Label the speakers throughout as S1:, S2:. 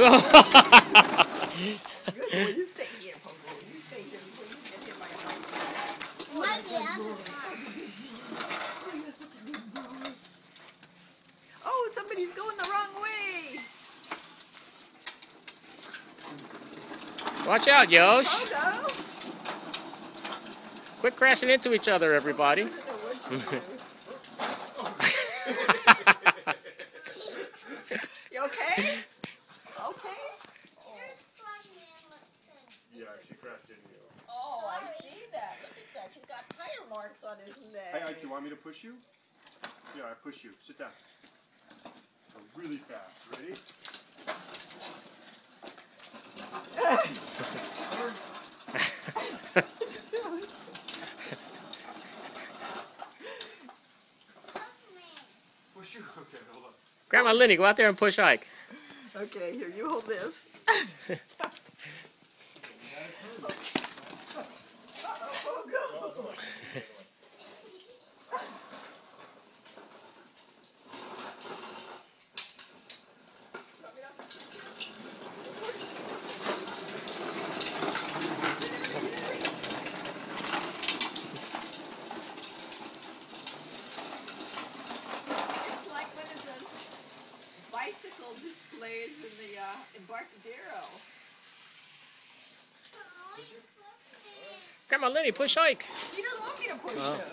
S1: Oh, somebody's going the wrong way.
S2: Watch out, Yosh.
S1: Oh, Pogo.
S2: Quit crashing into each other, everybody.
S1: doesn't know what to do. You okay? Okay.
S3: Yeah, she crashed you.
S1: Oh, I see that. Look at that. He's got tire marks on his leg.
S3: Hey, Ike, you want me to push you? Yeah, I push you. Sit down. Go really fast. Ready? Push you? Okay, hold on.
S2: Grandma Lenny, go out there and push Ike.
S1: okay, here, you hold this. bicycle displays in the uh, Embarcadero.
S2: Grandma Lenny, push Ike.
S1: You don't want me to push
S2: Oh.
S1: him.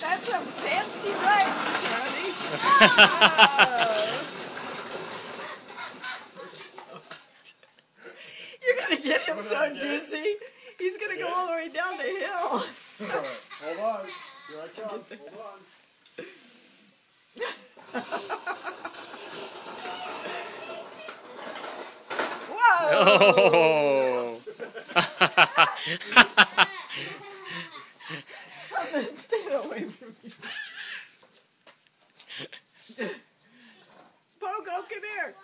S1: That's a fancy ride, Charlie. Ah! You're gonna get him so dizzy. He's gonna go all the way down the hill.
S3: All right, hold on. Here I come. Hold on.
S2: Oh. Stay away from me. Pogo, come here.